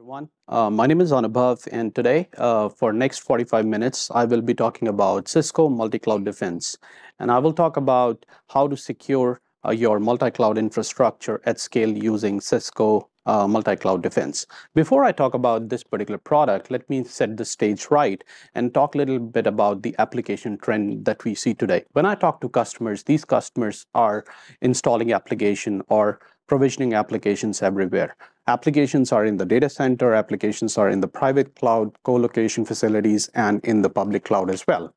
everyone. Uh, my name is Anubhav, and today, uh, for next 45 minutes, I will be talking about Cisco Multi-Cloud Defense. And I will talk about how to secure uh, your multi-cloud infrastructure at scale using Cisco uh, multi-cloud defense. Before I talk about this particular product, let me set the stage right and talk a little bit about the application trend that we see today. When I talk to customers, these customers are installing application or provisioning applications everywhere. Applications are in the data center, applications are in the private cloud, co-location facilities, and in the public cloud as well.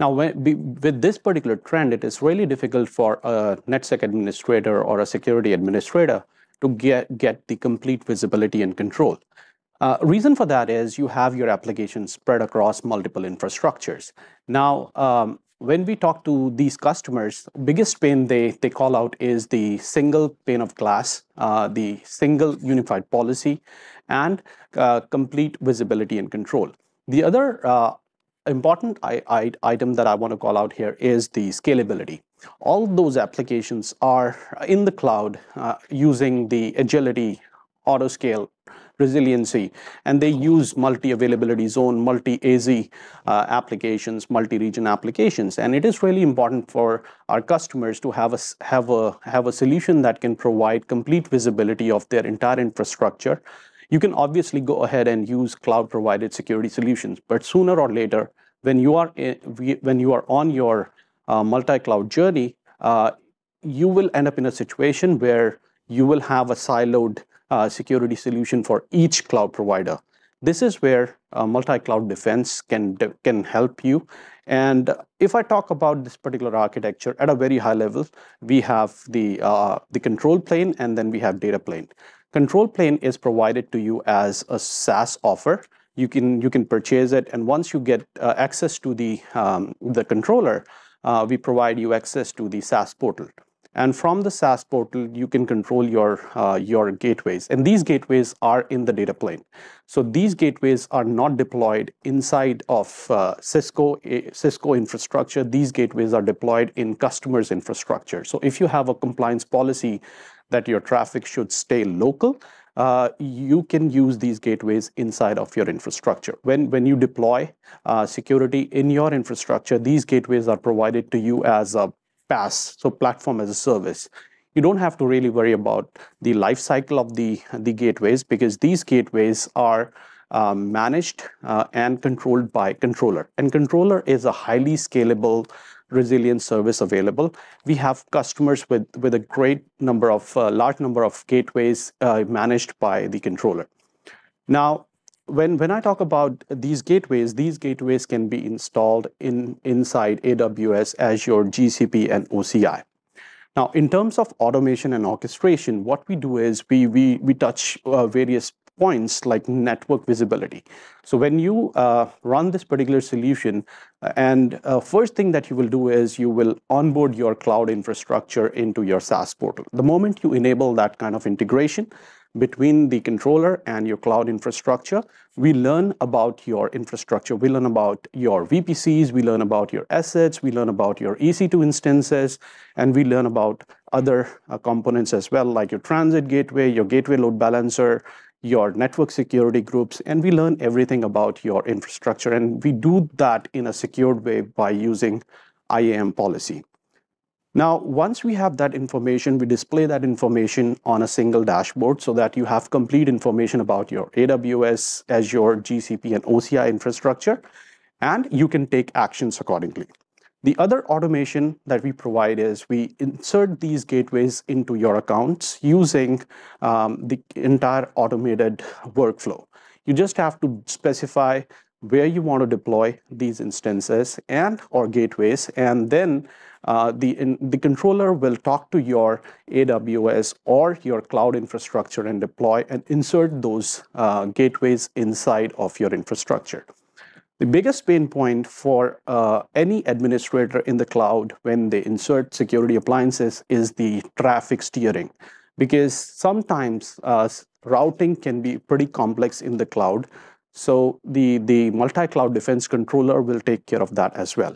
Now, with this particular trend, it is really difficult for a NetSec administrator or a security administrator to get, get the complete visibility and control. Uh, reason for that is you have your application spread across multiple infrastructures. Now, um, when we talk to these customers, biggest pain they, they call out is the single pane of glass, uh, the single unified policy, and uh, complete visibility and control. The other uh, important item that I want to call out here is the scalability. All those applications are in the cloud uh, using the agility, auto scale, resiliency, and they use multi-availability zone, multi-AZ uh, applications, multi-region applications. And it is really important for our customers to have a, have, a, have a solution that can provide complete visibility of their entire infrastructure. You can obviously go ahead and use cloud-provided security solutions, but sooner or later, when you are, in, when you are on your uh, multi-cloud journey, uh, you will end up in a situation where you will have a siloed uh, security solution for each cloud provider. This is where uh, multi-cloud defense can, can help you. And if I talk about this particular architecture at a very high level, we have the, uh, the control plane and then we have data plane. Control plane is provided to you as a SaaS offer. You can, you can purchase it, and once you get uh, access to the, um, the controller, uh, we provide you access to the SaaS portal. And from the SaaS portal, you can control your, uh, your gateways. And these gateways are in the data plane. So these gateways are not deployed inside of uh, Cisco, Cisco infrastructure. These gateways are deployed in customers' infrastructure. So if you have a compliance policy that your traffic should stay local, uh, you can use these gateways inside of your infrastructure. When, when you deploy uh, security in your infrastructure, these gateways are provided to you as a PaaS, so platform as a service. You don't have to really worry about the life cycle of the, the gateways because these gateways are um, managed uh, and controlled by controller. And controller is a highly scalable, resilient service available. We have customers with, with a great number of, uh, large number of gateways uh, managed by the controller. Now, when, when I talk about these gateways, these gateways can be installed in inside AWS, Azure, GCP, and OCI. Now, in terms of automation and orchestration, what we do is we, we, we touch uh, various points like network visibility. So when you uh, run this particular solution, uh, and uh, first thing that you will do is you will onboard your cloud infrastructure into your SaaS portal. The moment you enable that kind of integration, between the controller and your cloud infrastructure. We learn about your infrastructure. We learn about your VPCs. We learn about your assets. We learn about your EC2 instances. And we learn about other uh, components as well, like your transit gateway, your gateway load balancer, your network security groups, and we learn everything about your infrastructure. And we do that in a secured way by using IAM policy. Now, once we have that information, we display that information on a single dashboard so that you have complete information about your AWS, Azure, GCP, and OCI infrastructure, and you can take actions accordingly. The other automation that we provide is we insert these gateways into your accounts using um, the entire automated workflow. You just have to specify where you want to deploy these instances and or gateways, and then uh, the, in, the controller will talk to your AWS or your cloud infrastructure and deploy and insert those uh, gateways inside of your infrastructure. The biggest pain point for uh, any administrator in the cloud when they insert security appliances is the traffic steering. Because sometimes uh, routing can be pretty complex in the cloud. So the, the multi-cloud defense controller will take care of that as well.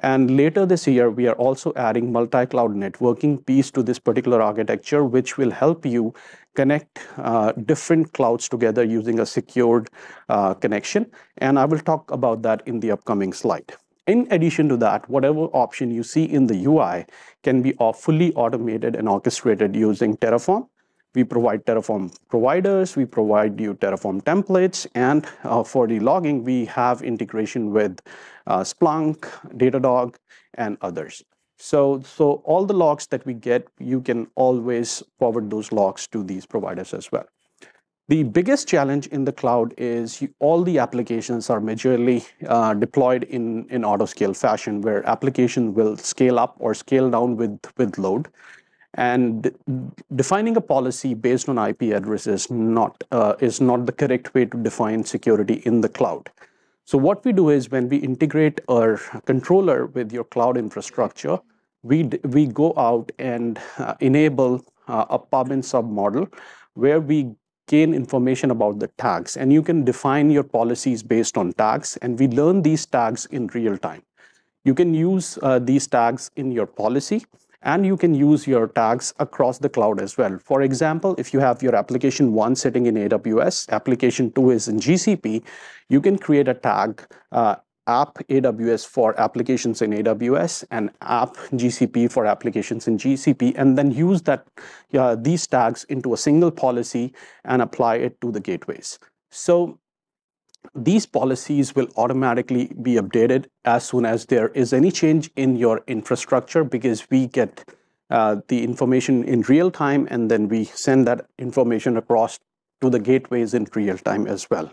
And later this year, we are also adding multi-cloud networking piece to this particular architecture, which will help you connect uh, different clouds together using a secured uh, connection. And I will talk about that in the upcoming slide. In addition to that, whatever option you see in the UI can be fully automated and orchestrated using Terraform. We provide Terraform providers, we provide you Terraform templates, and uh, for the logging, we have integration with uh, Splunk, Datadog, and others. So, so all the logs that we get, you can always forward those logs to these providers as well. The biggest challenge in the cloud is you, all the applications are majorly uh, deployed in, in auto-scale fashion, where application will scale up or scale down with, with load. And defining a policy based on IP address is not, uh, is not the correct way to define security in the cloud. So what we do is when we integrate our controller with your cloud infrastructure, we, we go out and uh, enable uh, a pub and sub model where we gain information about the tags. And you can define your policies based on tags. And we learn these tags in real time. You can use uh, these tags in your policy. And you can use your tags across the cloud as well. For example, if you have your application one sitting in AWS, application two is in GCP, you can create a tag uh, app AWS for applications in AWS and app GCP for applications in GCP, and then use that uh, these tags into a single policy and apply it to the gateways. So these policies will automatically be updated as soon as there is any change in your infrastructure because we get uh, the information in real time and then we send that information across to the gateways in real time as well.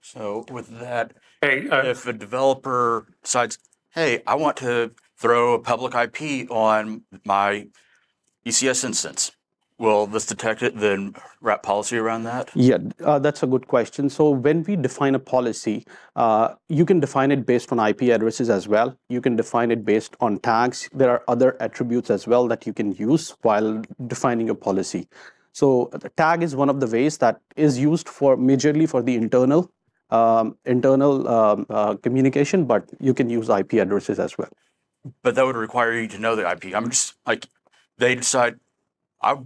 So with that, hey, uh, if a developer decides, hey, I want to throw a public IP on my ECS instance, will this detect it, then wrap policy around that? Yeah, uh, that's a good question. So when we define a policy, uh, you can define it based on IP addresses as well. You can define it based on tags. There are other attributes as well that you can use while defining a policy. So the tag is one of the ways that is used for majorly for the internal um, internal um, uh, communication, but you can use IP addresses as well. But that would require you to know the IP. I'm just like, they decide, I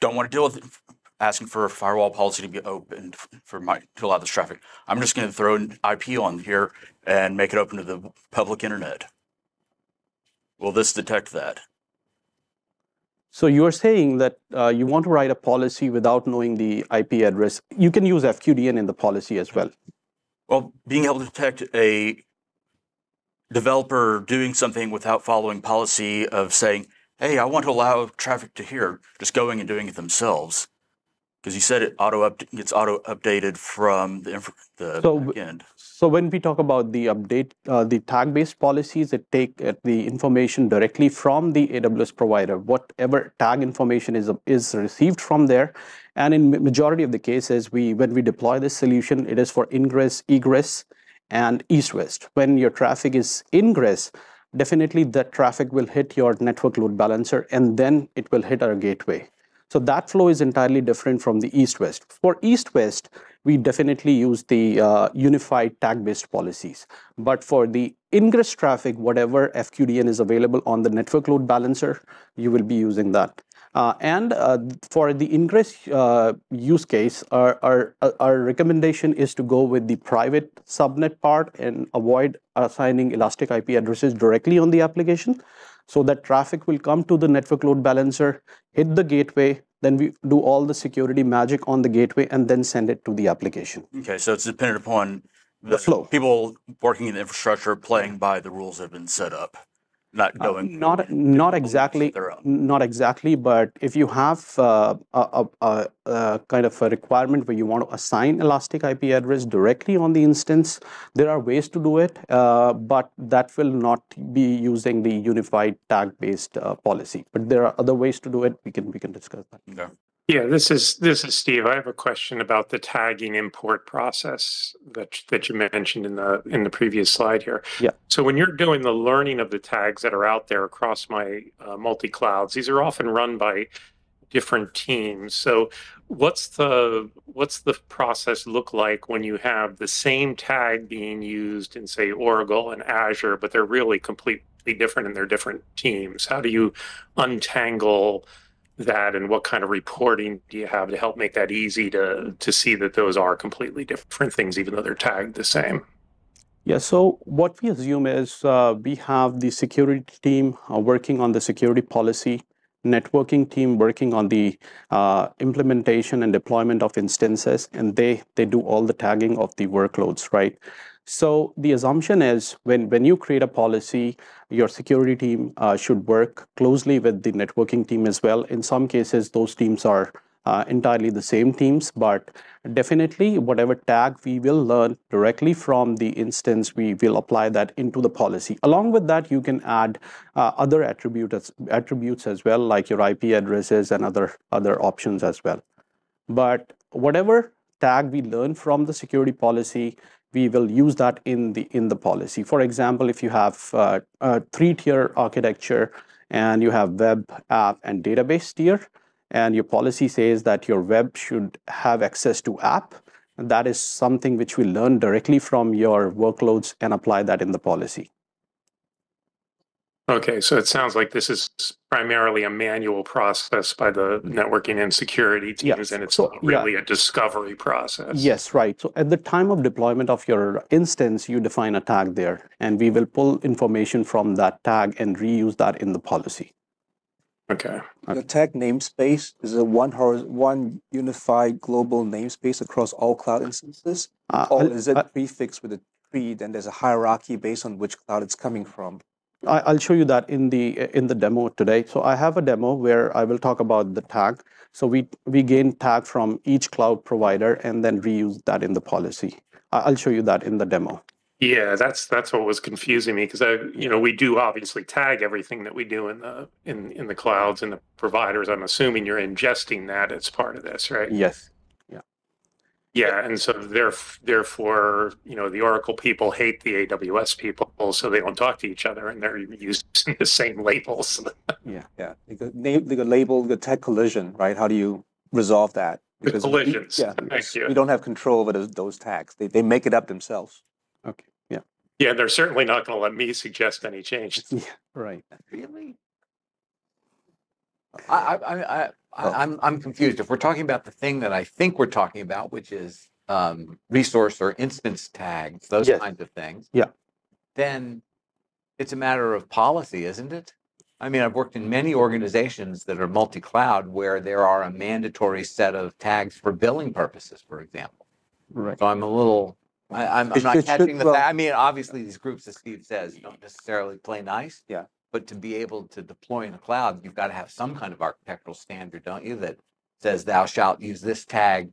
don't want to deal with asking for a firewall policy to be open for my to allow this traffic. I'm just going to throw an IP on here and make it open to the public internet. Will this detect that? So you are saying that uh, you want to write a policy without knowing the IP address. You can use FQDN in the policy as well. Well, being able to detect a developer doing something without following policy of saying, hey, I want to allow traffic to here, just going and doing it themselves. Because you said it auto up gets auto updated from the, the so, backend. So when we talk about the update, uh, the tag-based policies, it take uh, the information directly from the AWS provider. Whatever tag information is is received from there, and in majority of the cases, we when we deploy this solution, it is for ingress, egress, and east-west. When your traffic is ingress, definitely that traffic will hit your network load balancer, and then it will hit our gateway. So that flow is entirely different from the east-west. For east-west, we definitely use the uh, unified tag-based policies. But for the ingress traffic, whatever FQDN is available on the network load balancer, you will be using that. Uh, and uh, for the ingress uh, use case, our, our, our recommendation is to go with the private subnet part and avoid assigning elastic IP addresses directly on the application so that traffic will come to the network load balancer, hit the gateway, then we do all the security magic on the gateway and then send it to the application. Okay, so it's dependent upon the, the flow. People working in the infrastructure playing by the rules that have been set up not uh, going uh, not not exactly not exactly but if you have uh, a, a, a, kind of a requirement where you want to assign elastic ip address directly on the instance there are ways to do it uh, but that will not be using the unified tag based uh, policy. But there are other ways to do it. We can we can discuss that. Okay. Yeah, this is this is Steve. I have a question about the tagging import process that that you mentioned in the in the previous slide here. Yeah. So when you're doing the learning of the tags that are out there across my uh, multi clouds, these are often run by different teams. So what's the what's the process look like when you have the same tag being used in say Oracle and Azure, but they're really completely different and they're different teams. How do you untangle that and what kind of reporting do you have to help make that easy to to see that those are completely different things even though they're tagged the same? Yeah, so what we assume is uh, we have the security team uh, working on the security policy, networking team working on the uh, implementation and deployment of instances, and they they do all the tagging of the workloads, right? So the assumption is when, when you create a policy, your security team uh, should work closely with the networking team as well. In some cases, those teams are uh, entirely the same teams, but definitely whatever tag we will learn directly from the instance, we will apply that into the policy. Along with that, you can add uh, other attributes, attributes as well, like your IP addresses and other, other options as well. But whatever tag we learn from the security policy, we will use that in the in the policy. For example, if you have uh, a three-tier architecture and you have web, app, and database tier, and your policy says that your web should have access to app, that is something which we learn directly from your workloads and apply that in the policy. Okay, so it sounds like this is primarily a manual process by the networking and security Yeah, teams, and it's so- not yeah. really a discovery process. Yes, right. So at the time of deployment of your instance, you define a tag there, and we will pull information from that tag and reuse that in the policy. Okay. The tag namespace is a one one unified global namespace across all cloud instances, Uh, or is it I- prefixed with a tree? Then there's a hierarchy based on which cloud it's coming from. I, I'll show you that in the in the demo today. So I have a demo where I will talk about the tag. So we we gain tag from each cloud provider and then reuse that in the policy. I'll show you that in the demo. Yeah, that's that's what was confusing me because I, you know, we do obviously tag everything that we do in the in in the clouds and the providers. I'm assuming you're ingesting that as part of this, right? Yes. Yeah, and so therefore, you know, the Oracle people hate the AWS people, so they don't talk to each other, and they're using the same labels. Yeah, yeah. could name, they could label the tag collision, right? How do you resolve that? The we- collisions. yeah, Thank because you. we don't have control over those, those tags. They, they make it up themselves. Okay. Yeah. Yeah, they're certainly not going to let me suggest any changes. Yeah. Right. Really? I, I, I, I, Oh. I'm, I'm confused. If we're talking about the thing that I think we're talking about, which is um, resource or instance tags, those Yes. kinds of things. Yeah. Then it's a matter of policy, isn't it? I mean, I've worked in many organizations that are multi-cloud where there are a mandatory set of tags for billing purposes, for example. Right. So I'm a little, I, I'm, I'm not should- should- catching the well- fact. I mean, obviously, these groups, as Steve says, don't necessarily play nice. Yeah. But to be able to deploy in the cloud, you've got to have some kind of architectural standard, don't you? That says thou shalt use this tag.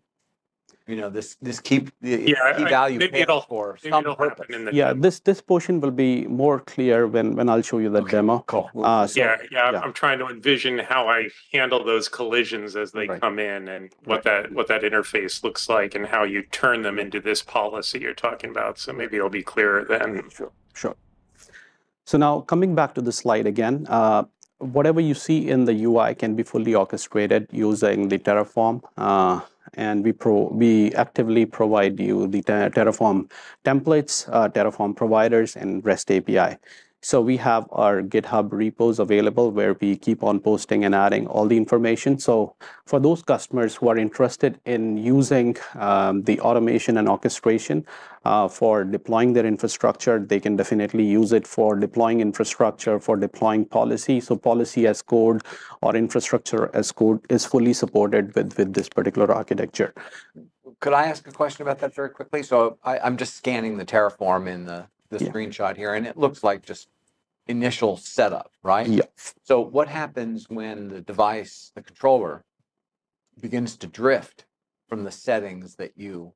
You know, this this keep the Yeah, key I- value maybe it'll- for Maybe some it'll purpose. happen in the Yeah. demo. This this portion will be more clear when when I'll show you the Okay, demo. Cool. Uh, so, yeah, yeah, yeah. I'm trying to envision how I handle those collisions as they Right. come in and what that what that interface looks like and how you turn them into this policy you're talking about. So maybe it'll be clearer then. Sure, sure. So now coming back to the slide again, uh, whatever you see in the UI can be fully orchestrated using the Terraform. Uh, and we pro we actively provide you the Ter- Terraform templates, uh, Terraform providers, and REST API. So we have our GitHub repos available where we keep on posting and adding all the information. So for those customers who are interested in using um, the automation and orchestration uh, for deploying their infrastructure, they can definitely use it for deploying infrastructure, for deploying policy. So policy as code or infrastructure as code is fully supported with, with this particular architecture. Could I ask a question about that very quickly? So I, I'm just scanning the Terraform in the, the Yeah. screenshot here, and it looks like just initial setup, right? Yeah. So what happens when the device, the controller, begins to drift from the settings that you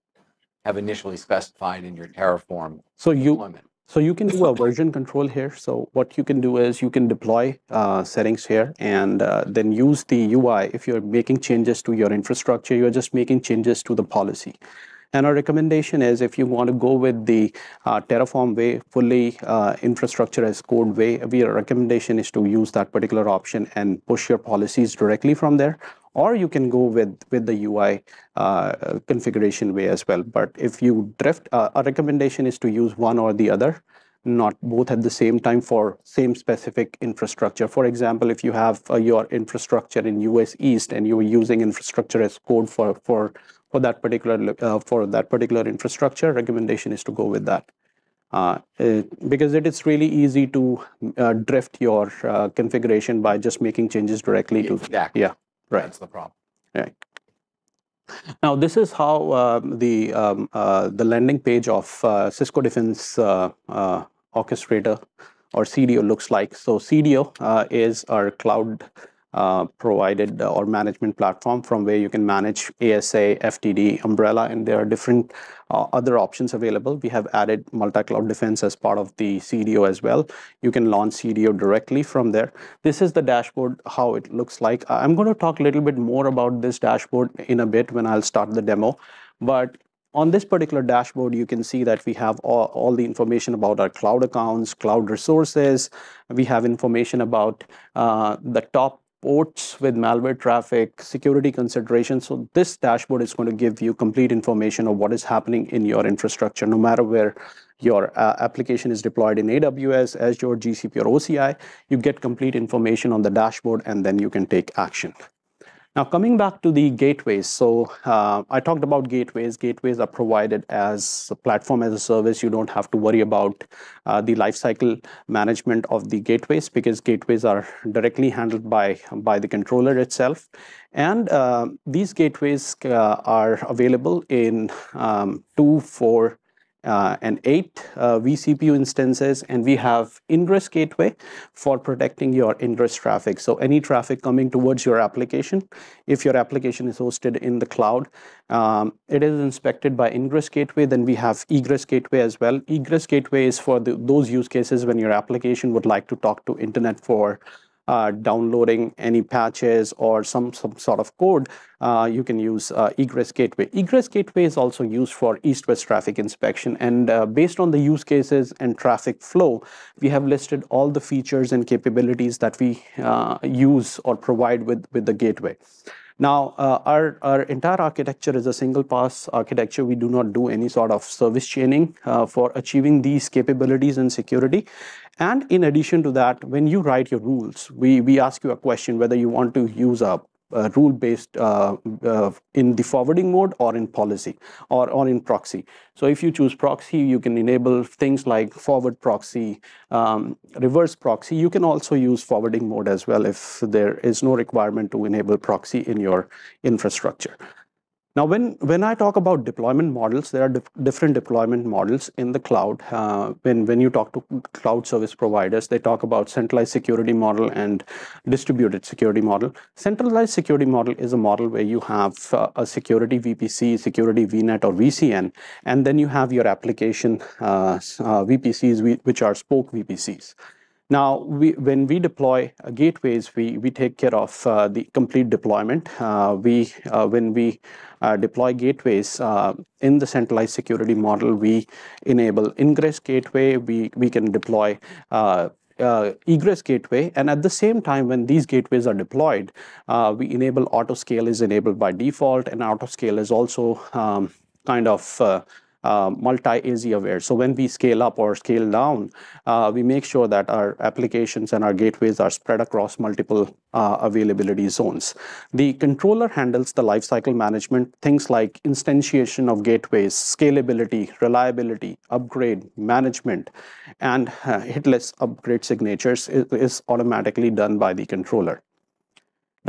have initially specified in your Terraform So you deployment? So you can do a version control here. So what you can do is you can deploy uh, settings here and uh, then use the UI. If you're making changes to your infrastructure, you're just making changes to the policy. And our recommendation is if you want to go with the uh, Terraform way, fully uh, infrastructure as code way, our recommendation is to use that particular option and push your policies directly from there. Or you can go with, with the UI uh, configuration way as well. But if you drift, uh, our recommendation is to use one or the other. not both at the same time for same specific infrastructure. For example, if you have uh, your infrastructure in US East and you're using infrastructure as code for for for that particular uh, for that particular infrastructure, recommendation is to go with that. Uh, it, because it is really easy to uh, drift your uh, configuration by just making changes directly to Exactly. yeah right That's the problem. Right. Now, this is how uh, the um, uh, the landing page of uh, Cisco Defense uh, uh, Orchestrator or CDO looks like. So CDO uh, is our cloud uh, provided or management platform from where you can manage ASA, FTD, Umbrella, and there are different uh, other options available. We have added multi-cloud defense as part of the CDO as well. You can launch CDO directly from there. This is the dashboard, how it looks like. I'm going to talk a little bit more about this dashboard in a bit when I'll start the demo. But on this particular dashboard, you can see that we have all, all the information about our cloud accounts, cloud resources. We have information about uh, the top ports with malware traffic, security considerations. So this dashboard is going to give you complete information of what is happening in your infrastructure, no matter where your uh, application is deployed in AWS, Azure, GCP, or OCI. You get complete information on the dashboard, and then you can take action. Now, coming back to the gateways. So uh, I talked about gateways. Gateways are provided as a platform as a service. You don't have to worry about uh, the lifecycle management of the gateways because gateways are directly handled by, by the controller itself. And uh, these gateways uh, are available in um, two, four, uh, and eight uh, vCPU instances, and we have ingress gateway for protecting your ingress traffic. So any traffic coming towards your application, if your application is hosted in the cloud, um, it is inspected by ingress gateway. Then we have egress gateway as well. Egress gateway is for the, those use cases when your application would like to talk to internet for uh, downloading any patches or some, some sort of code, uh, you can use uh, egress gateway. Egress gateway is also used for east-west traffic inspection. And uh, based on the use cases and traffic flow, we have listed all the features and capabilities that we uh, use or provide with, with the gateway. Now, uh, our, our entire architecture is a single pass architecture. We do not do any sort of service chaining uh, for achieving these capabilities and security. And in addition to that, when you write your rules, we, we ask you a question whether you want to use a uh, rule based uh, uh, in the forwarding mode or in policy or, or in proxy. So if you choose proxy, you can enable things like forward proxy, um, reverse proxy. You can also use forwarding mode as well if there is no requirement to enable proxy in your infrastructure. Now, when, when I talk about deployment models, there are dif different deployment models in the cloud. Uh, when, when you talk to cloud service providers, they talk about centralized security model and distributed security model. Centralized security model is a model where you have uh, a security VPC, security VNet or VCN, and then you have your application uh, uh VPCs, which are spoke VPCs. Now, we, when we deploy uh, gateways, we, we take care of uh, the complete deployment. Uh, we, uh, when we uh, deploy gateways uh, in the centralized security model, we enable ingress gateway. We, we can deploy uh, egress gateway. And at the same time, when these gateways are deployed, uh, we enable auto scale is enabled by default, and auto scale is also um, kind of uh, uh, multi-AZ aware. So when we scale up or scale down, uh, we make sure that our applications and our gateways are spread across multiple uh, availability zones. The controller handles the lifecycle management, things like instantiation of gateways, scalability, reliability, upgrade, management, and uh, hitless upgrade signatures is, is automatically done by the controller.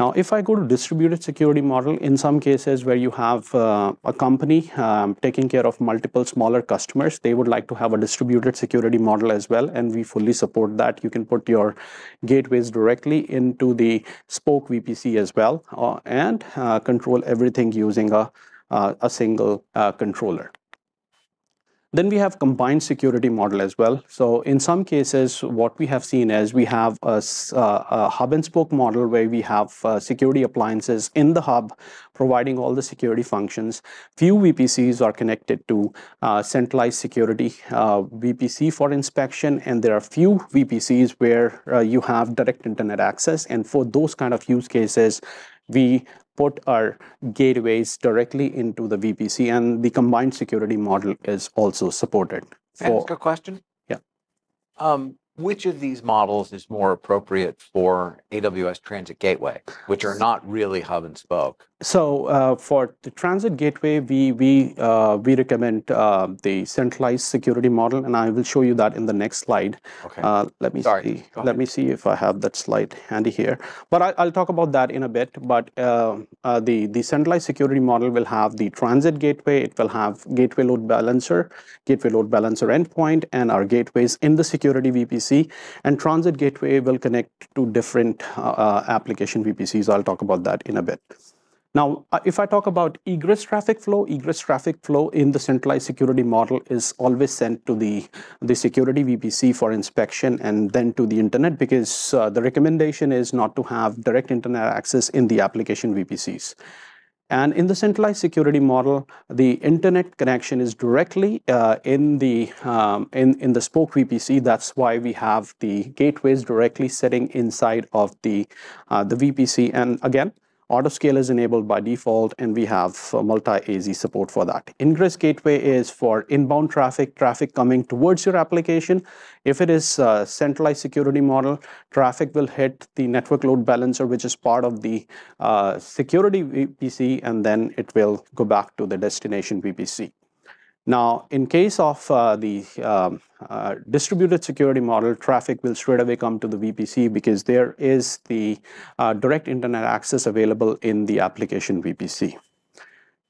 Now, if I go to distributed security model, in some cases where you have uh, a company um, taking care of multiple smaller customers, they would like to have a distributed security model as well, and we fully support that. You can put your gateways directly into the spoke VPC as well, uh, and uh, control everything using a, uh, a single uh, controller. Then we have combined security model as well. So in some cases, what we have seen is we have a, a hub and spoke model where we have uh, security appliances in the hub providing all the security functions. Few VPCs are connected to uh, centralized security uh, VPC for inspection, and there are few VPCs where uh, you have direct internet access. And for those kind of use cases, we put our gateways directly into the VPC, and the combined security model is also supported. Can I ask a question? Yeah. Um, which of these models is more appropriate for AWS Transit Gateway, which are not really hub and spoke? So uh, for the transit gateway, we we uh, we recommend uh, the centralized security model, and I will show you that in the next slide. Okay. Uh, let me Sorry, see. Let me see if I have that slide handy here. But I, I'll talk about that in a bit. But uh, uh, the the centralized security model will have the transit gateway. It will have gateway load balancer, gateway load balancer endpoint, and our gateways in the security VPC. And transit gateway will connect to different uh, uh, application VPCs. I'll talk about that in a bit. Now, uh, if I talk about egress traffic flow, egress traffic flow in the centralized security model is always sent to the, the security VPC for inspection and then to the internet because uh, the recommendation is not to have direct internet access in the application VPCs. And in the centralized security model, the internet connection is directly uh, in the um, in in the spoke VPC. That's why we have the gateways directly sitting inside of the uh, the VPC. And again, autoscale is enabled by default, and we have uh, multi-AZ support for that. Ingress gateway is for inbound traffic, traffic coming towards your application. If it is a centralized security model, traffic will hit the network load balancer, which is part of the uh, security VPC, and then it will go back to the destination VPC. Now, in case of uh, the um, uh, distributed security model, traffic will straight away come to the VPC because there is the uh, direct internet access available in the application VPC.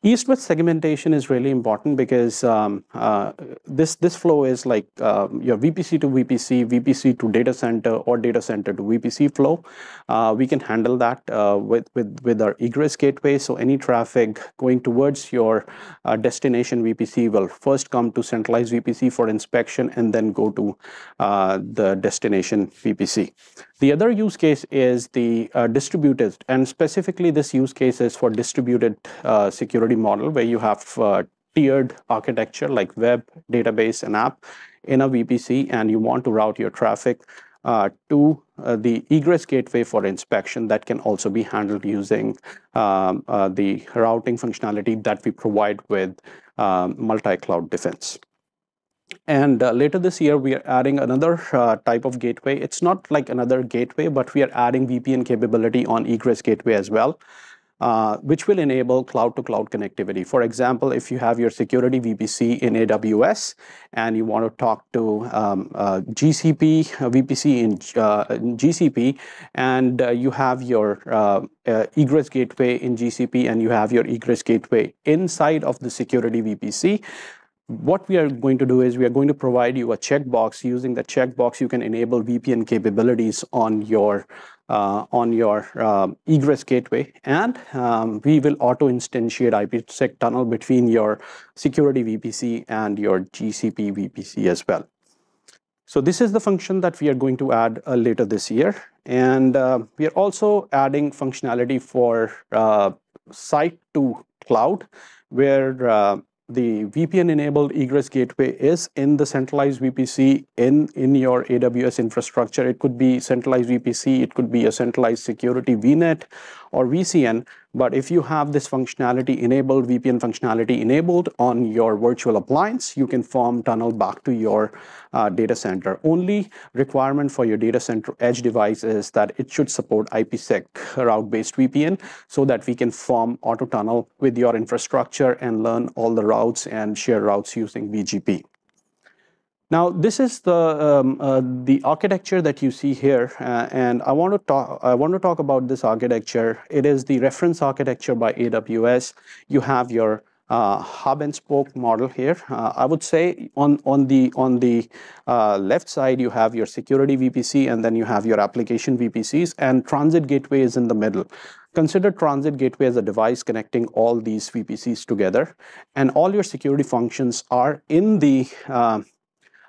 East-west segmentation is really important because um, uh, this this flow is like um, your VPC to VPC, VPC to data center, or data center to VPC flow. Uh, we can handle that uh, with with with our egress gateway. So any traffic going towards your uh, destination VPC will first come to centralized VPC for inspection, and then go to uh, the destination VPC. The other use case is the uh, distributed, and specifically this use case is for distributed uh, security model where you have uh, tiered architecture like web, database, and app in a VPC, and you want to route your traffic uh, to uh, the egress gateway for inspection that can also be handled using um, uh, the routing functionality that we provide with um, multi-cloud defense. And uh, later this year, we are adding another uh, type of gateway. It's not like another gateway, but we are adding VPN capability on egress gateway as well, which will enable cloud to cloud connectivity. For example, if you have your security VPC in AWS and you want to talk to um, uh, GCP, uh, VPC in, uh, GCP, and uh, you have your uh, uh, egress gateway in GCP and you have your egress gateway inside of the security VPC, what we are going to do is we are going to provide you a checkbox. Using the checkbox, you can enable VPN capabilities on your uh, on your um, egress gateway, and um, we will auto instantiate IPsec tunnel between your security VPC and your GCP VPC as well. So this is the function that we are going to add uh, later this year, and uh, we are also adding functionality for uh, site to cloud, where uh, the VPN enabled egress gateway is in the centralized VPC in, in your AWS infrastructure. It could be centralized VPC, it could be a centralized security VNet or VCN. But if you have this functionality enabled, VPN functionality enabled on your virtual appliance, you can form tunnel back to your uh, data center. Only requirement for your data center edge device is that it should support IPsec route-based VPN so that we can form auto tunnel with your infrastructure and learn all the routes and share routes using BGP. Now, this is the um, uh, the architecture that you see here, uh, and I want to talk. I want to talk about this architecture. It is the reference architecture by AWS. You have your uh, hub and spoke model here. Uh, I would say on on the on the uh, left side you have your security VPC, and then you have your application VPCs, and transit gateway is in the middle. Consider transit gateway as a device connecting all these VPCs together, and all your security functions are in the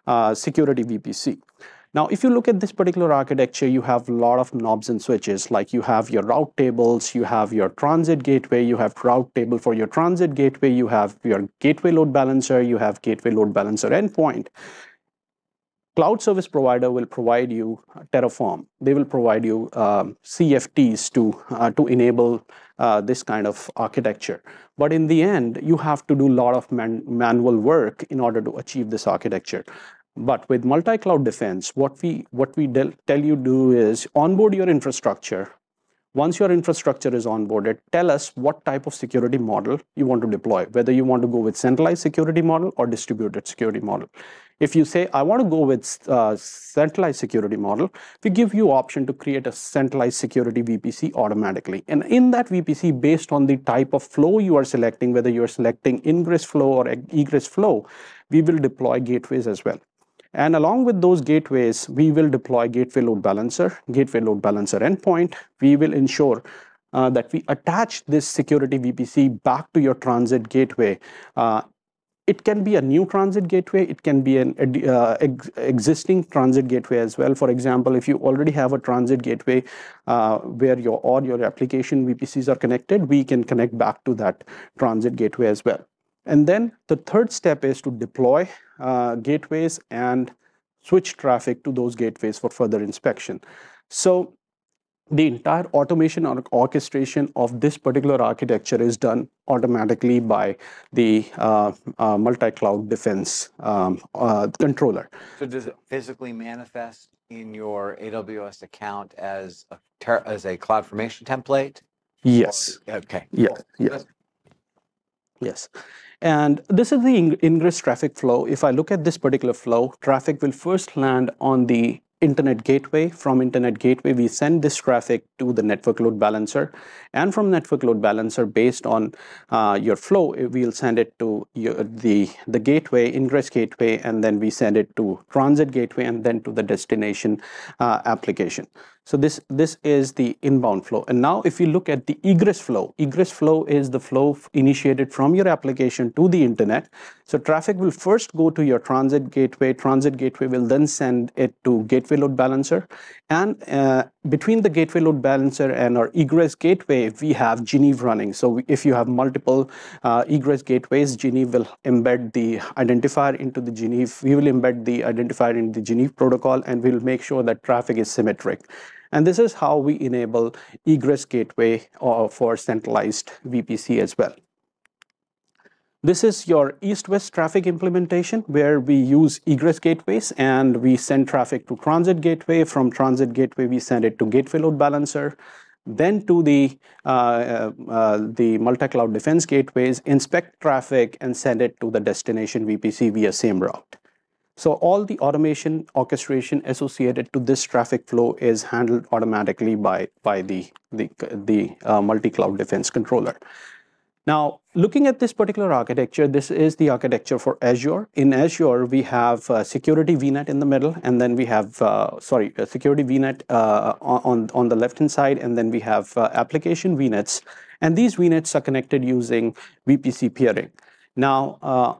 uh, security VPC. Now, if you look at this particular architecture, you have a lot of knobs and switches, like you have your route tables, you have your transit gateway, you have route table for your transit gateway, you have your gateway load balancer, you have gateway load balancer endpoint. Cloud service provider will provide you Terraform. They will provide you um, CFTs to, uh, to enable uh, this kind of architecture. But in the end, you have to do a lot of man manual work in order to achieve this architecture. But with multi-cloud defense, what we what we tell you do is onboard your infrastructure. Once your infrastructure is onboarded, tell us what type of security model you want to deploy, whether you want to go with centralized security model or distributed security model. If you say, I want to go with uh, centralized security model, we give you option to create a centralized security VPC automatically. And in that VPC, based on the type of flow you are selecting, whether you're selecting ingress flow or egress flow, we will deploy gateways as well. And along with those gateways, we will deploy gateway load balancer, gateway load balancer endpoint. We will ensure uh, that we attach this security VPC back to your transit gateway. Uh, it can be a new transit gateway. It can be an uh, ex existing transit gateway as well. For example, if you already have a transit gateway uh, where your all your application VPCs are connected, we can connect back to that transit gateway as well. And then the third step is to deploy uh, gateways and switch traffic to those gateways for further inspection. So the entire automation or orchestration of this particular architecture is done automatically by the uh, uh, multi-cloud defense um, uh, controller. So does it physically manifest in your AWS account as a as a CloudFormation template? Yes. Or, okay. Yes. Yes. Yes. And this is the ingress traffic flow. If I look at this particular flow, traffic will first land on the internet gateway. From internet gateway, we send this traffic to the network load balancer. And from network load balancer, based on uh, your flow, we'll send it to your, the, the gateway, ingress gateway, and then we send it to transit gateway and then to the destination uh, application. So this, this is the inbound flow. And now if you look at the egress flow, egress flow is the flow initiated from your application to the internet. So traffic will first go to your transit gateway. Transit gateway will then send it to gateway load balancer. And uh, between the gateway load balancer and our egress gateway, we have Geneve running. So if you have multiple uh, egress gateways, Geneve will embed the identifier into the Geneve. We will embed the identifier in the Geneve protocol and we'll make sure that traffic is symmetric. And this is how we enable egress gateway uh, for centralized VPC as well. This is your east-west traffic implementation where we use egress gateways and we send traffic to transit gateway. From transit gateway, we send it to gateway load balancer, then to the, uh, uh, uh the multi-cloud defense gateways, inspect traffic and send it to the destination VPC via same route. So all the automation orchestration associated to this traffic flow is handled automatically by, by the, the, the uh, multi-cloud defense controller. Now, looking at this particular architecture, this is the architecture for Azure. In Azure, we have uh, security VNet in the middle, and then we have, uh, sorry, security VNet uh, on, on the left-hand side, and then we have uh, application VNets. And these VNets are connected using VPC peering. Now, uh,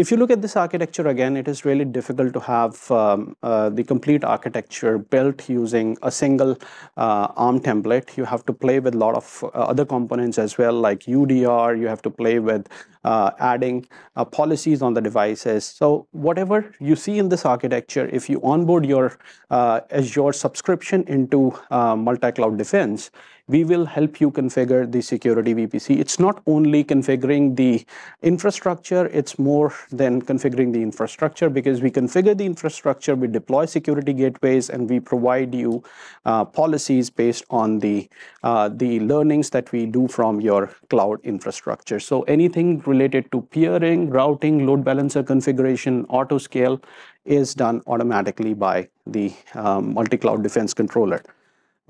if you look at this architecture again, it is really difficult to have um, uh, the complete architecture built using a single uh, ARM template. You have to play with a lot of uh, other components as well, like UDR. You have to play with uh, adding uh, policies on the devices. So whatever you see in this architecture, if you onboard your uh, Azure subscription into multi-cloud defense, we will help you configure the security VPC. It's not only configuring the infrastructure, it's more than configuring the infrastructure because we configure the infrastructure, we deploy security gateways, and we provide you uh, policies based on the, uh, the learnings that we do from your cloud infrastructure. So anything related to peering, routing, load balancer configuration, auto scale is done automatically by the um, multi-cloud defense controller.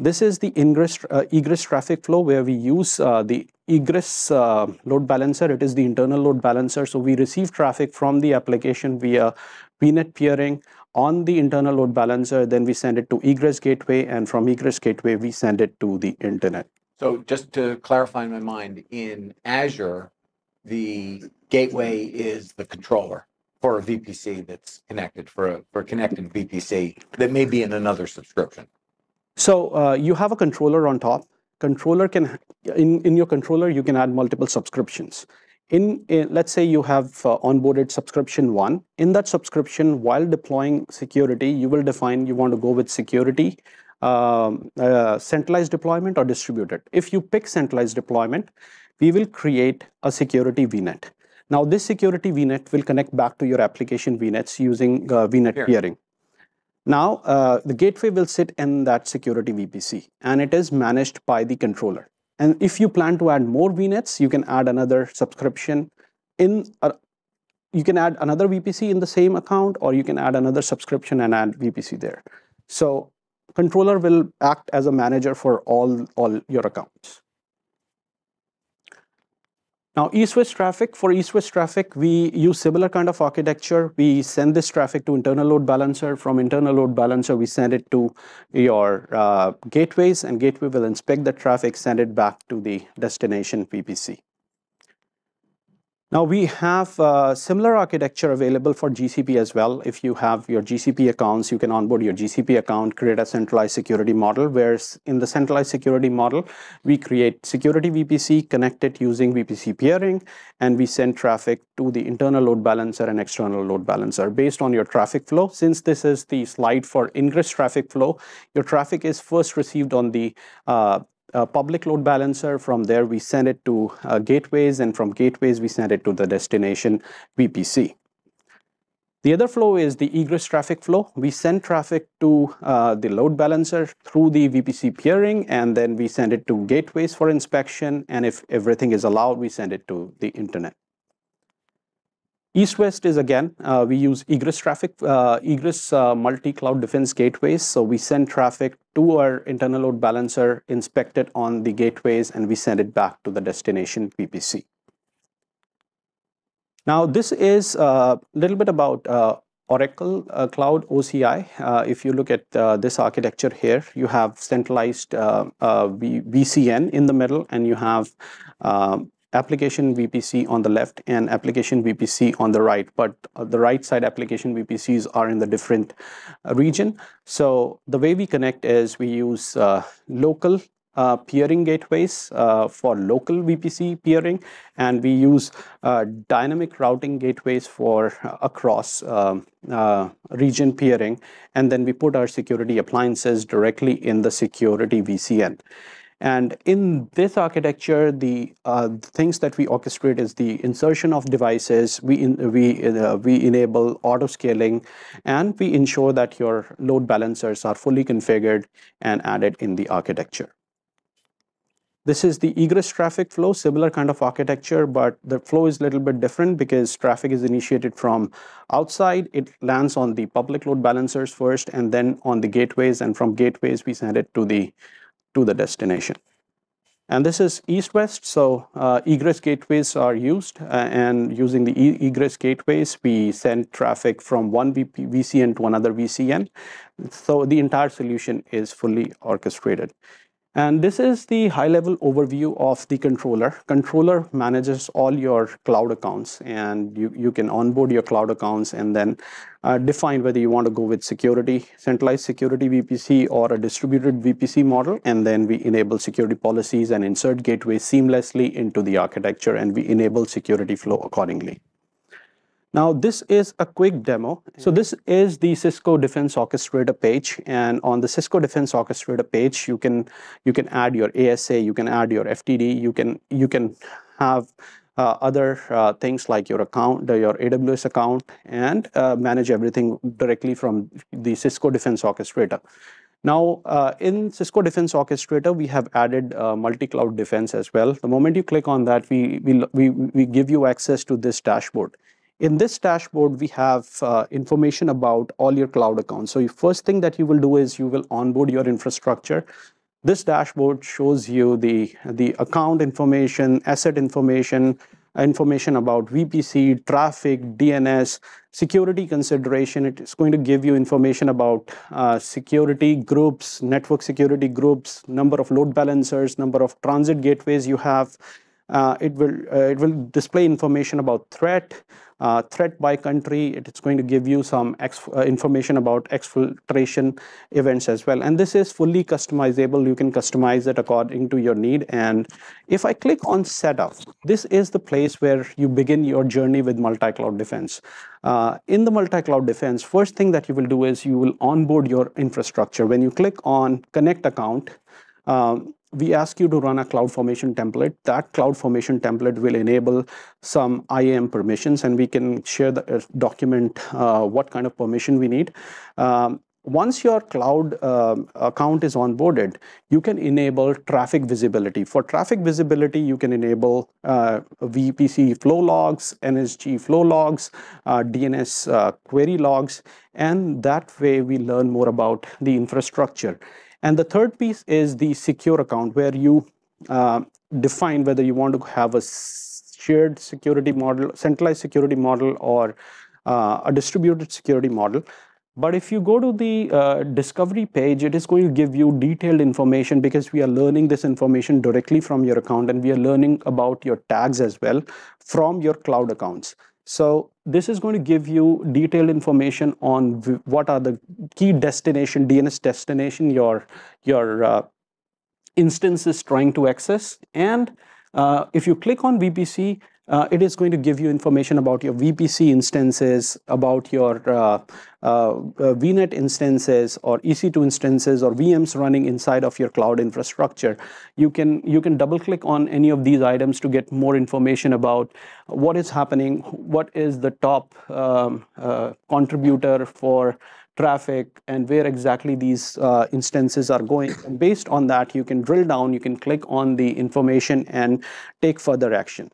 This is the ingress, uh, egress traffic flow where we use uh, the egress uh, load balancer. It is the internal load balancer. So we receive traffic from the application via VNet peering on the internal load balancer. Then we send it to egress gateway. And from egress gateway, we send it to the internet. So just to clarify in my mind, in Azure, the gateway is the controller for a VPC that's connected for a, for connected VPC that may be in another subscription. So uh, you have a controller on top. Controller can, in, in your controller, you can add multiple subscriptions. In, in let's say you have uh, onboarded subscription one. In that subscription, while deploying security, you will define you want to go with security, um, uh, centralized deployment or distributed. If you pick centralized deployment, we will create a security VNet. Now, this security VNet will connect back to your application VNets using uh, VNet peering. Now, uh, the gateway will sit in that security VPC and it is managed by the controller. And if you plan to add more VNets, you can add another subscription in a, you can add another VPC in the same account or you can add another subscription and add VPC there. So controller will act as a manager for all, all your accounts. Now, east-west traffic, for east-west traffic, we use similar kind of architecture. We send this traffic to internal load balancer. From internal load balancer, we send it to your uh, gateways, and gateway will inspect the traffic, send it back to the destination VPC. Now we have similar architecture available for GCP as well. If you have your GCP accounts, you can onboard your GCP account, create a centralized security model, whereas in the centralized security model, we create security VPC, connect it using VPC peering, and we send traffic to the internal load balancer and external load balancer based on your traffic flow. Since this is the slide for ingress traffic flow, your traffic is first received on the uh, a public load balancer. From there, we send it to uh, gateways, and from gateways, we send it to the destination VPC. The other flow is the egress traffic flow. We send traffic to uh, the load balancer through the VPC peering, and then we send it to gateways for inspection. And if everything is allowed, we send it to the internet. East-west is again, uh, we use egress traffic, uh, egress uh, multi-cloud defense gateways. So we send traffic to our internal load balancer, inspect it on the gateways, and we send it back to the destination VPC. Now, this is a little bit about uh, Oracle uh, Cloud OCI. Uh, if you look at this architecture here, you have centralized VCN in the middle, and you have um, application VPC on the left and application VPC on the right, but uh, the right side application VPCs are in the different uh, region. So the way we connect is we use uh, local uh, peering gateways uh, for local VPC peering, and we use uh, dynamic routing gateways for across um, region peering, and then we put our security appliances directly in the security VCN. And in this architecture, the, uh, things that we orchestrate is the insertion of devices, we, in, we, uh, we enable auto scaling, and we ensure that your load balancers are fully configured and added in the architecture. This is the egress traffic flow, similar kind of architecture, but the flow is a little bit different because traffic is initiated from outside. It lands on the public load balancers first and then on the gateways. And from gateways, we send it to the to the destination. And this is east-west, so uh, egress gateways are used, uh, and using the e egress gateways, we send traffic from one VP VCN to another VCN. So the entire solution is fully orchestrated. And this is the high-level overview of the controller. Controller manages all your cloud accounts, and you, you can onboard your cloud accounts and then uh, define whether you want to go with security, centralized security VPC or a distributed VPC model. And then we enable security policies and insert gateways seamlessly into the architecture, and we enable security flow accordingly. Now, this is a quick demo. So this is the Cisco Defense Orchestrator page. And on the Cisco Defense Orchestrator page, you can you can add your ASA, you can add your FTD, you can you can have uh, other uh, things like your account, your AWS account, and uh, manage everything directly from the Cisco Defense Orchestrator. Now, uh, in Cisco Defense Orchestrator, we have added uh, multi-cloud defense as well. The moment you click on that, we, we, we, we give you access to this dashboard. In this dashboard, we have uh, information about all your cloud accounts. So first thing that you will do is you will onboard your infrastructure. This dashboard shows you the, the account information, asset information, information about VPC, traffic, DNS, security consideration. It is going to give you information about uh, security groups, network security groups, number of load balancers, number of transit gateways you have. Uh, it will uh, it will display information about threat, uh, threat by country. It's going to give you some uh, information about exfiltration events as well. And this is fully customizable. You can customize it according to your need. And if I click on setup, this is the place where you begin your journey with multi-cloud defense. Uh, in the multi-cloud defense, first thing that you will do is you will onboard your infrastructure. When you click on connect account, um, we ask you to run a cloud formation template. That cloud formation template will enable some IAM permissions, and we can share the uh, document uh, what kind of permission we need. Um, once your cloud uh, account is onboarded, you can enable traffic visibility. For traffic visibility, you can enable uh, VPC flow logs, NSG flow logs, uh, DNS uh, query logs, and that way we learn more about the infrastructure. And the third piece is the secure account, where you uh, define whether you want to have a shared security model, centralized security model, or uh, a distributed security model. But if you go to the uh, discovery page, it is going to give you detailed information because we are learning this information directly from your account and we are learning about your tags as well from your cloud accounts. So this is going to give you detailed information on what are the key destination, DNS destination your, your uh, instance is trying to access. And uh, if you click on VPC, uh, it is going to give you information about your VPC instances, about your uh, uh, uh VNet instances or EC2 instances or VMs running inside of your cloud infrastructure. You can, you can double click on any of these items to get more information about what is happening, what is the top um, uh, contributor for traffic and where exactly these uh, instances are going. And based on that, you can drill down, you can click on the information and take further action.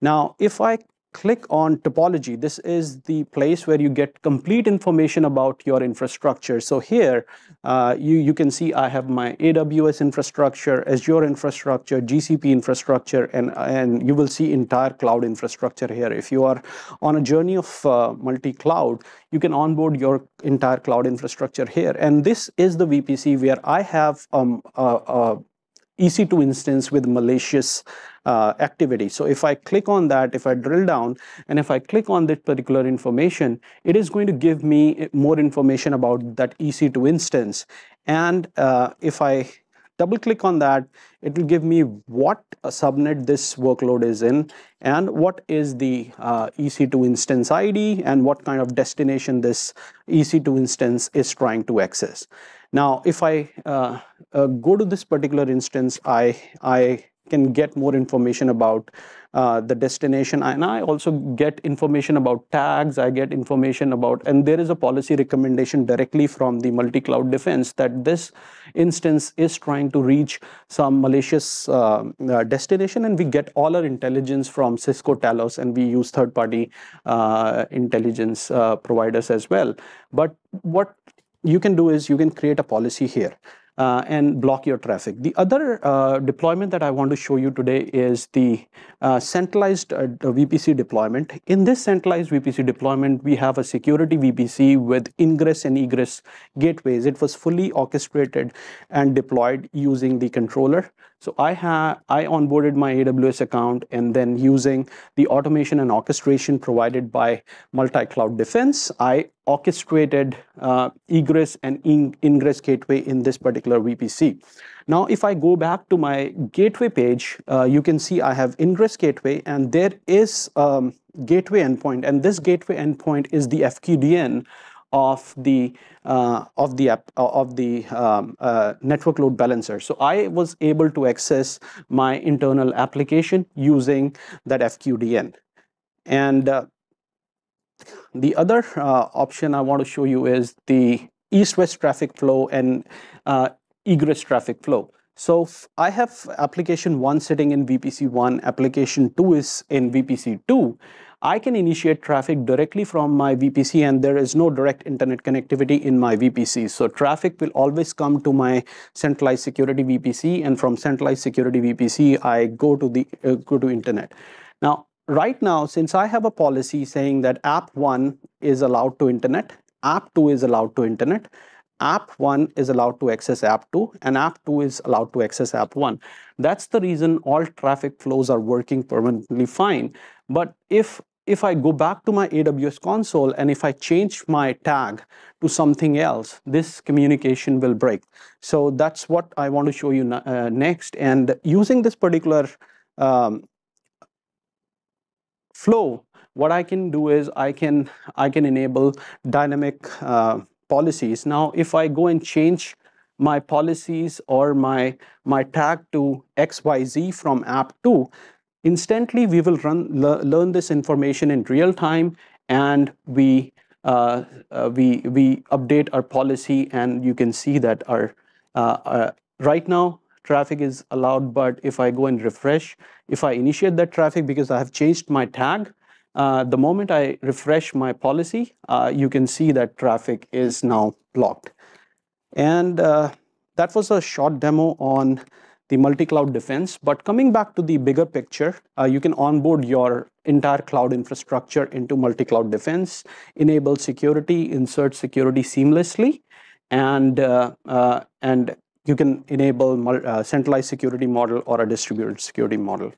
Now, if I click on topology, this is the place where you get complete information about your infrastructure. So here, uh, you, you can see I have my AWS infrastructure, Azure infrastructure, GCP infrastructure, and, and you will see entire cloud infrastructure here. If you are on a journey of uh, multi-cloud, you can onboard your entire cloud infrastructure here. And this is the VPC where I have um, a, a EC2 instance with malicious uh, activity. So if I click on that, if I drill down, and if I click on this particular information, it is going to give me more information about that EC2 instance. And uh, if I double click on that, it will give me what subnet this workload is in and what is the uh, EC2 instance ID and what kind of destination this EC2 instance is trying to access. Now, if I uh, uh, go to this particular instance, I, I can get more information about uh, the destination. And I also get information about tags. I get information about and there is a policy recommendation directly from the multi-cloud defense that this instance is trying to reach some malicious uh, uh, destination. And we get all our intelligence from Cisco Talos and we use third-party uh, intelligence uh, providers as well. But what you can do is you can create a policy here uh, and block your traffic. The other uh, deployment that I want to show you today is the uh, centralized uh, VPC deployment. In this centralized VPC deployment, we have a security VPC with ingress and egress gateways. It was fully orchestrated and deployed using the controller. So I have I onboarded my AWS account and then using the automation and orchestration provided by multi-cloud defense, I orchestrated uh, egress and in ingress gateway in this particular VPC. Now, if I go back to my gateway page, uh, you can see I have ingress gateway and there is um, gateway endpoint and this gateway endpoint is the FQDN of the uh, of the app of the um, uh, network load balancer. So I was able to access my internal application using that FQDN. And uh, the other uh, option I want to show you is the east-west traffic flow and uh, egress traffic flow. So I have application one sitting in VPC one, application two is in VPC two. I can initiate traffic directly from my VPC and there is no direct internet connectivity in my VPC. So traffic will always come to my centralized security VPC and from centralized security VPC, I go to the uh, go to internet. Now, right now, since I have a policy saying that app one is allowed to internet, app two is allowed to internet, app 1 is allowed to access app 2 and app 2 is allowed to access app 1 that's the reason all traffic flows are working permanently fine but if if I go back to my AWS console and if I change my tag to something else, this communication will break. So that's what I want to show you uh, next. And using this particular um, flow, what I can do is I can I can enable dynamic uh, policies. Now, if I go and change my policies or my, my tag to XYZ from app 2, instantly we will run le- learn this information in real time and we uh, uh, we we update our policy and you can see that our uh, uh, right now traffic is allowed but if i go and refresh if i initiate that traffic because i have changed my tag uh, the moment i refresh my policy uh, you can see that traffic is now blocked. And that was a short demo on the multi-cloud defense. But coming back to the bigger picture, uh, you can onboard your entire cloud infrastructure into multi-cloud defense, enable security, insert security seamlessly, and uh, uh, and you can enable uh, centralized security model or a distributed security model.